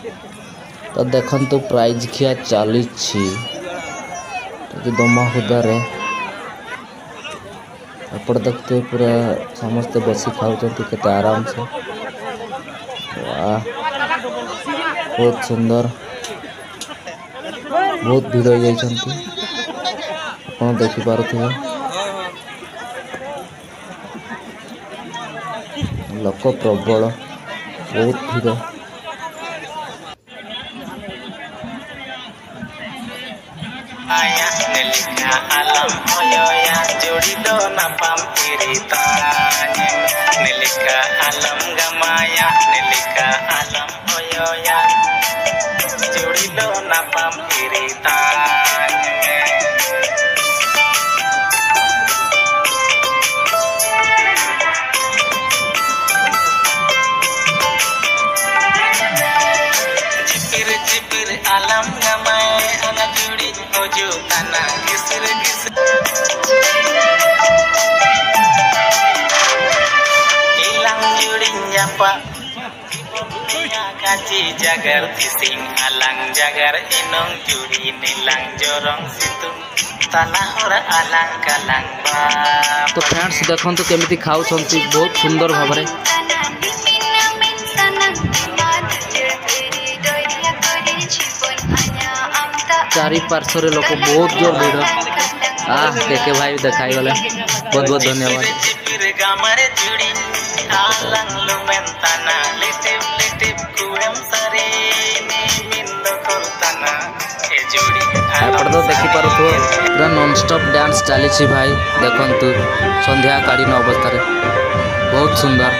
ତ ଦେଖନ୍ତୁ ପ୍ରାଇଜ୍ ଖିଆ ଚାଲିଛି ଏଠି ଦମାହୁଦାରେ ଏପଟେ ଦେଖୁଥିବେ ପୁରା ସମସ୍ତେ ବସି ଖାଉଛନ୍ତି କେତେ ଆରାମସେ ୱାଃ ବହୁତ ସୁନ୍ଦର ବହୁତ ଭିଡ଼ ହେଇଯାଇଛନ୍ତି ଆପଣ ଦେଖିପାରୁଥିବେ ଲୋକ ପ୍ରବଳ ବହୁତ ଭିଡ଼ Ayah nelika alam hoyoya jodi do napam iritanya nelika alam gamaya nelika alam hoyoya jodi do napam iritanya Jipir jipir alam ngamai anak siapa? Kaji jagar tising alang jagar inong juri nilang তো friends দেখন্তু কেমিতি খাউছন্তি বহুত সুন্দর ভাবরে চারি পার্শ্বরে লোক বহুত জোর ভিড়। আহ কে কে ভাই দেখাই গলে। বহুত বহুত ধন্যবাদ। ବହୁତ ବହୁତ ଧନ୍ୟବାଦ Jipir gamare juri alang lumen tanah litip litip kuem sari ni mindo kol tanah e juri ଏପଟେ ତ ଦେଖିପାରୁଥିବ ପୁରା ନନ୍ଷ୍ଟପ୍ ଡ୍ୟାନ୍ସ ଚାଲିଛି ଭାଇ ଦେଖନ୍ତୁ ସନ୍ଧ୍ୟା କାଳୀନ ଅବସ୍ଥାରେ ବହୁତ ସୁନ୍ଦର